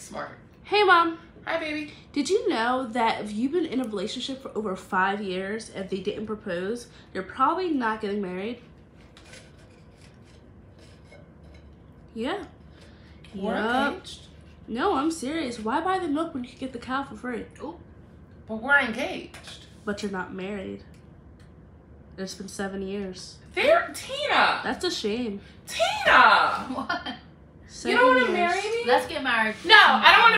Smart. Hey, mom. Hi, baby. Did you know that if you've been in a relationship for over five years and they didn't propose, you're probably not getting married? Yeah. We're engaged. No, I'm serious. Why buy the milk when you can get the cow for free? But we're engaged. But you're not married. It's been seven years. There, Tina. That's a shame. Tina. What? You don't want to marry me? Let's get married. No, I don't want to.